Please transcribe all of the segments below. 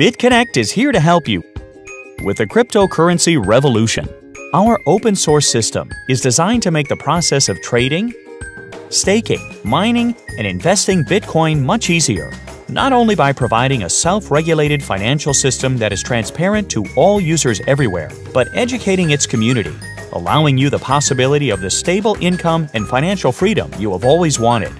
BitConnect is here to help you with the cryptocurrency revolution. Our open source system is designed to make the process of trading, staking, mining, and investing Bitcoin much easier, not only by providing a self regulated financial system that is transparent to all users everywhere, but educating its community, allowing you the possibility of the stable income and financial freedom you have always wanted.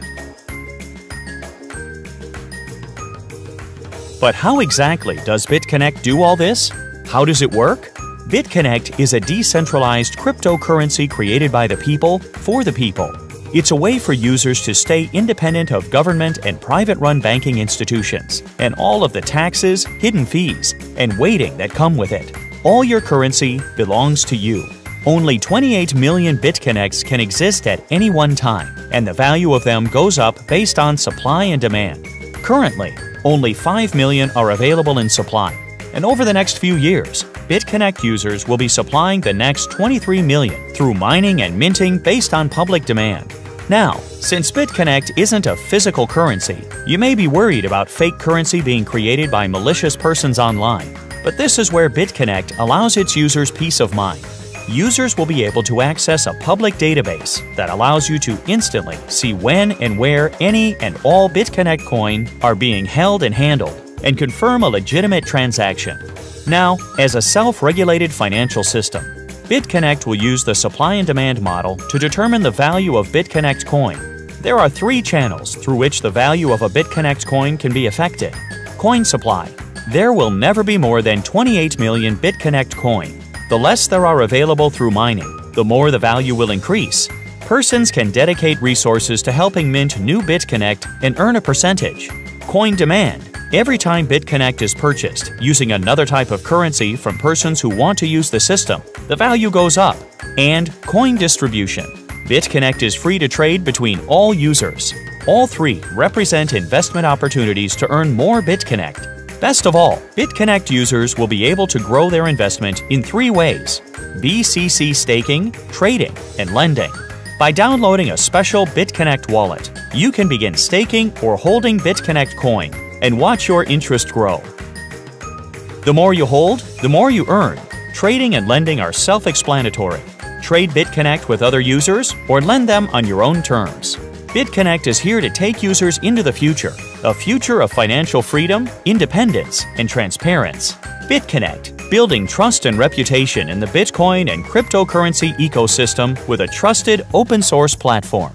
But how exactly does BitConnect do all this? How does it work? BitConnect is a decentralized cryptocurrency created by the people for the people. It's a way for users to stay independent of government and private run banking institutions and all of the taxes, hidden fees, and waiting that come with it. All your currency belongs to you. Only 28 million BitConnects can exist at any one time, and the value of them goes up based on supply and demand. Currently, only 5 million are available in supply, and over the next few years, BitConnect users will be supplying the next 23 million through mining and minting based on public demand. Now, since BitConnect isn't a physical currency, you may be worried about fake currency being created by malicious persons online. But this is where BitConnect allows its users peace of mind users will be able to access a public database that allows you to instantly see when and where any and all BitConnect coin are being held and handled and confirm a legitimate transaction. Now, as a self-regulated financial system, BitConnect will use the supply and demand model to determine the value of BitConnect coin. There are three channels through which the value of a BitConnect coin can be affected. Coin supply. There will never be more than 28 million BitConnect coin the less there are available through mining, the more the value will increase. Persons can dedicate resources to helping mint new BitConnect and earn a percentage. Coin demand. Every time BitConnect is purchased using another type of currency from persons who want to use the system, the value goes up. And coin distribution. BitConnect is free to trade between all users. All three represent investment opportunities to earn more BitConnect Best of all, BitConnect users will be able to grow their investment in three ways BCC staking, trading, and lending. By downloading a special BitConnect wallet, you can begin staking or holding BitConnect coin and watch your interest grow. The more you hold, the more you earn. Trading and lending are self explanatory. Trade BitConnect with other users or lend them on your own terms. BitConnect is here to take users into the future, a future of financial freedom, independence, and transparency. BitConnect, building trust and reputation in the Bitcoin and cryptocurrency ecosystem with a trusted open source platform.